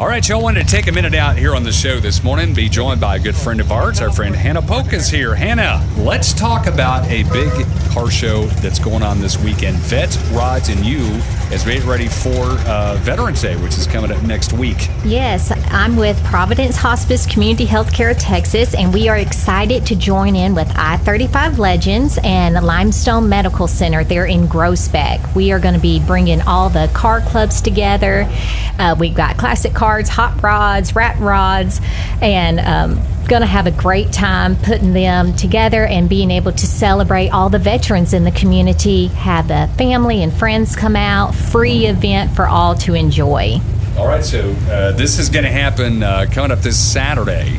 All right, y'all wanted to take a minute out here on the show this morning, be joined by a good friend of ours. Our friend Hannah Polk is here. Hannah, let's talk about a big car show that's going on this weekend. Vets, Rods, and You as we get ready for uh, Veterans Day, which is coming up next week. Yes, I'm with Providence Hospice Community Healthcare of Texas, and we are excited to join in with I 35 Legends and Limestone Medical Center there in Groesbeck. We are going to be bringing all the car clubs together. Uh, we've got classic cars, hot rods, rat rods, and um, going to have a great time putting them together and being able to celebrate all the veterans in the community, have the family and friends come out, free event for all to enjoy. All right, so uh, this is going to happen uh, coming up this Saturday.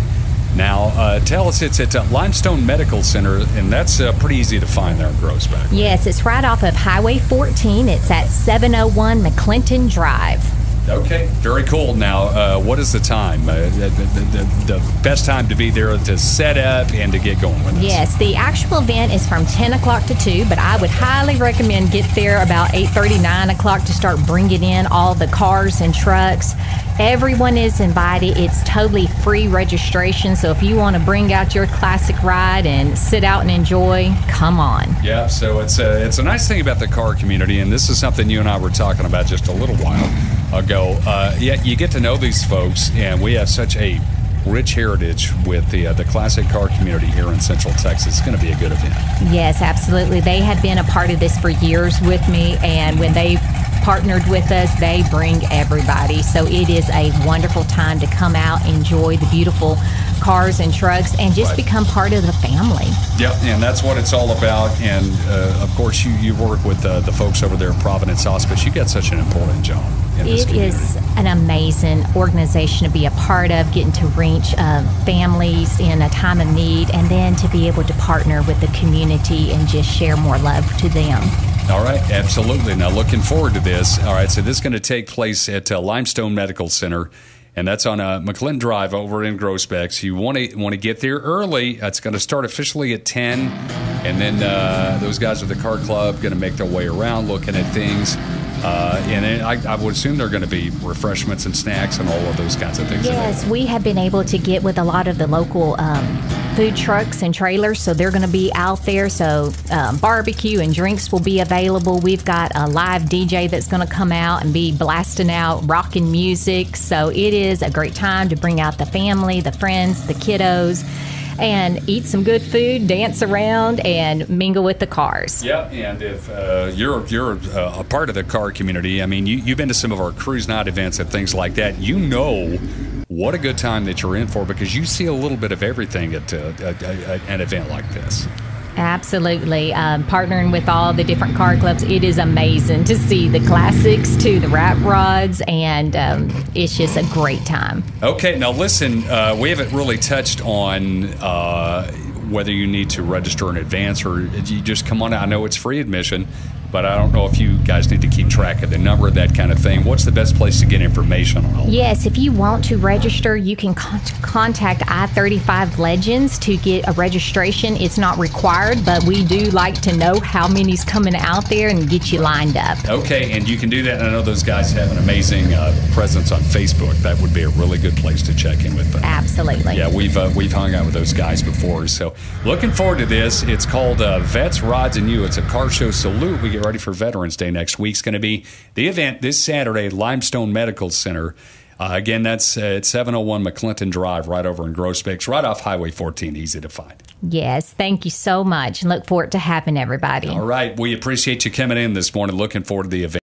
Now, uh, tell us, it's at uh, Limestone Medical Center, and that's uh, pretty easy to find there in Groesbeck. Yes, it's right off of Highway 14. It's at 701 McClintic Drive. Okay, very cool. Now, uh, what is the time? Uh, the, the, the, best time to be there to set up and to get going with this? Yes, the actual event is from 10 o'clock to 2, but I would highly recommend get there about 8.30, 9 o'clock to start bringing in all the cars and trucks. Everyone is invited. It's totally free registration. So if you want to bring out your classic ride and sit out and enjoy, come on. Yeah, so it's a, it's a nice thing about the car community, and this is something you and I were talking about just a little while ago. Uh, yeah, you get to know these folks, and we have such a rich heritage with the uh, the classic car community here in Central Texas. It's going to be a good event. Yes, absolutely. They had been a part of this for years with me, and when they partnered with us, they bring everybody. So it is a wonderful time to come out, enjoy the beautiful cars and trucks, and just right. become part of the family. Yep, and that's what it's all about. And uh, of course, you, you work with uh, the folks over there at Providence Hospice. You got such an important job. It is an amazing organization to be a part of, getting to reach uh, families in a time of need, and then to be able to partner with the community and just share more love to them. All right, absolutely. Now, looking forward to this. All right, so this is going to take place at uh, Limestone Medical Center, and that's on uh, McClintic Drive over in Groesbeck. So you want to want to get there early. It's going to start officially at ten, and then uh, those guys at the car club going to make their way around, looking at things. Uh, and I, I, would assume there are going to be refreshments and snacks and all of those kinds of things. Yes, we have been able to get with a lot of the local um, food trucks and trailers, so they're going to be out there. So um, barbecue and drinks will be available. We've got a live DJ that's going to come out and be blasting out rocking music. So it is a great time to bring out the family, the friends, the kiddos and eat some good food, dance around, and mingle with the cars. Yeah, and if uh, you're you're uh, a part of the car community, I mean, you, you've been to some of our cruise night events and things like that. You know what a good time that you're in for because you see a little bit of everything at uh, a, a, a, an event like this. Absolutely. Um, partnering with all the different car clubs, it is amazing to see the classics to the rat rods, and um, it's just a great time. Okay, now listen, uh, we haven't really touched on. Uh, whether you need to register in advance or you just come on. I know it's free admission, but I don't know if you guys need to keep track of the number, of that kind of thing. What's the best place to get information on all Yes, if you want to register, you can con- contact I 35 Legends to get a registration. It's not required, but we do like to know how many's coming out there and get you lined up. Okay, and you can do that. And I know those guys have an amazing uh, presence on Facebook. That would be a really good place to check in with them. Absolutely. Yeah, we've uh, we've hung out with those guys before. So looking forward to this. It's called uh, Vets, Rods, and You. It's a car show salute. We get ready for Veterans Day next week. It's going to be the event this Saturday, Limestone Medical Center. Uh, again, that's uh, at 701 McClintic Drive, right over in Groesbeck, right off Highway 14, easy to find. Yes, thank you so much. And look forward to having everybody. All right. We appreciate you coming in this morning. Looking forward to the event.